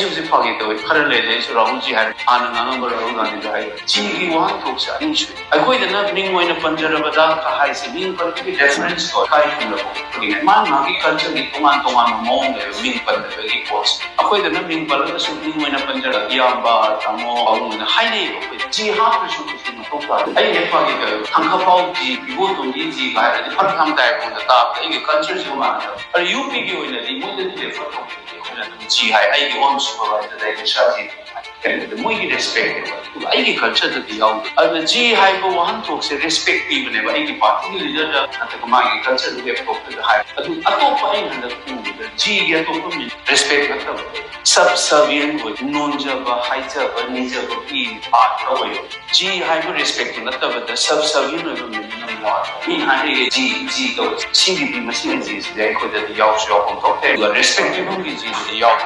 해수지 파기도 카를레 대해서 라우지 할 아는 아는 걸 하고 가는 거 하이 진기와 독사 인슈 아고이 되나 닝모이나 번저러보다 가하이스 민 버티기 레퍼런스 거 카이프로 그게 만 마기 컬처 니 동안 동안 모음의 민 번저러 이 코스 아고이 되나 민 번저러 수 닝모이나 번저러 야바 타모 아우나 하이네 요 지하프로 수 수는 똑바 아이 예파기가 한카파우지 비고 동기지가 파르함다이 본다 다 이게 컬처 지금 안 해요 아니 유피기 오이나 ꯍꯥꯏ ꯑꯩꯒꯤ ꯑꯣꯟ ꯁꯨꯄꯔꯚꯥꯏꯖꯔ ꯑꯩꯒꯤ ꯁꯥꯔꯖꯤ ꯃꯣꯏꯒꯤ ꯔꯦꯁꯄꯦꯛꯅꯦꯕ ꯑꯗꯨꯒ ꯑꯩꯒꯤ ꯀꯜꯆꯔꯗꯗꯤ ꯌꯥꯎꯗꯦ ꯑꯗꯨꯅ ꯖꯤ ꯍꯥꯏꯕ ꯋꯥꯍꯟꯊꯣꯛꯁꯦ ꯔꯦꯁꯄꯦꯛ ꯄꯤꯕꯅꯦꯕ ꯑꯩꯒꯤ ꯄꯥꯔꯇꯤꯒꯤ ꯂꯤꯗꯔꯗ ꯅꯠꯇ꯭ꯔꯒ ꯃꯥꯒꯤ ꯀꯜꯆꯔꯗꯨ ꯂꯦꯞꯊꯣꯛꯄꯗ ꯍꯥꯏ ꯑꯗꯨ ꯑꯇꯣꯞꯄ ꯑꯩꯅ ꯍꯟꯗꯛ ꯎꯕꯗ ꯖꯤꯒꯤ ꯑꯇꯣꯞꯄ ꯃꯤꯟ ꯔꯦꯁꯄꯦꯛ ꯅꯠꯇꯕ ꯁꯕ ꯁꯕꯤꯌꯟ ꯑꯣꯏ ꯅꯣꯟꯖꯕ ꯍꯥꯏꯖꯕ ꯅꯤꯖꯕꯒꯤ ꯑꯥꯔꯠ ꯑꯣꯏꯕ ꯖꯤ ꯍꯥꯏꯕ ꯔꯦꯁꯄꯦꯛꯇꯨ ꯅꯠꯇꯕꯗ ꯁꯕ ꯁꯕꯤꯌꯟ ꯑꯣꯏꯕ ꯃꯤꯅꯤꯡ 你看这个机机构，习近平的性质是严苛的要求，我高都对 respectability 的要求。